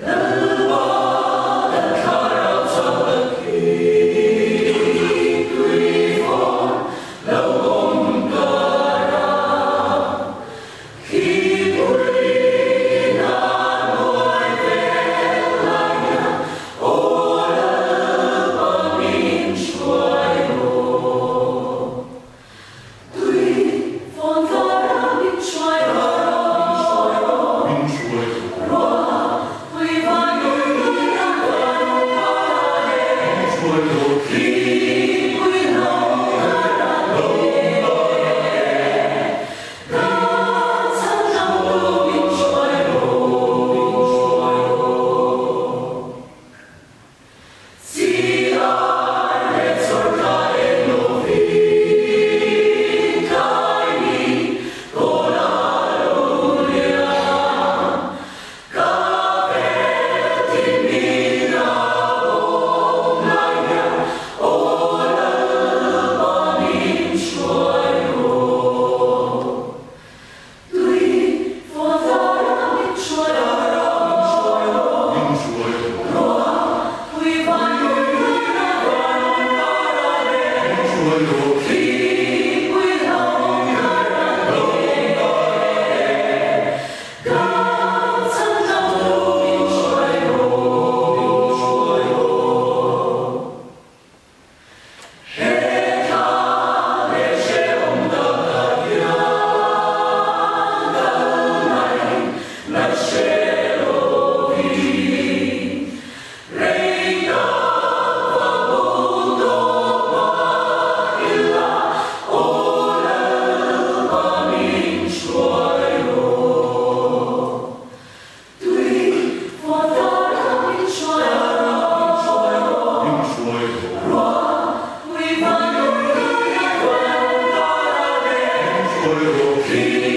Yeah. Lord, O King. King.